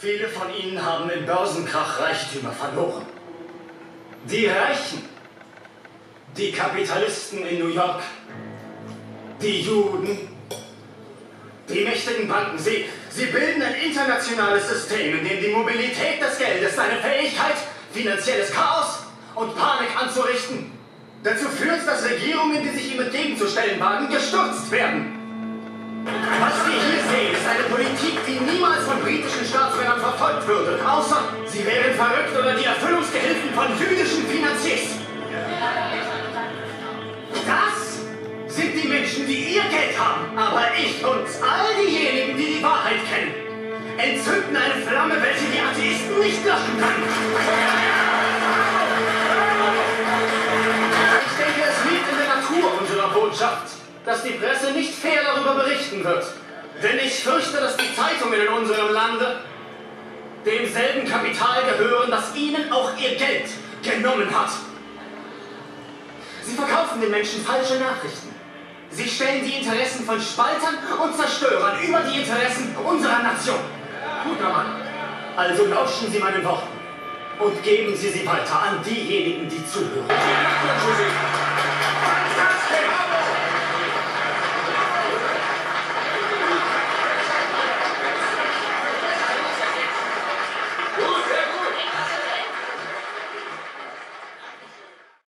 Viele von ihnen haben im Börsenkrach Reichtümer verloren. Die Reichen, die Kapitalisten in New York, die Juden, die mächtigen Banken, sie, sie bilden ein internationales System, in dem die Mobilität des Geldes, seine Fähigkeit, finanzielles Chaos und Panik anzurichten, dazu führt, dass Regierungen, die sich ihm entgegenzustellen wagen, gestürzt werden. Was wir hier sehen, ist eine Politik, die niemals von britischen Staatsmännern würde, außer sie wären verrückt oder die Erfüllungsgehilfen von jüdischen Finanziers. Das sind die Menschen, die ihr Geld haben, aber ich und all diejenigen, die die Wahrheit kennen, entzünden eine Flamme, welche die Atheisten nicht löschen können. Ich denke, es liegt in der Natur unserer Botschaft, dass die Presse nicht fair darüber berichten wird. Denn ich fürchte, dass die Zeitungen in unserem Lande demselben Kapital gehören, das ihnen auch ihr Geld genommen hat. Sie verkaufen den Menschen falsche Nachrichten. Sie stellen die Interessen von Spaltern und Zerstörern über die Interessen unserer Nation. Guter Mann. Also lauschen Sie meinen Worten und geben Sie sie weiter an diejenigen, die zuhören.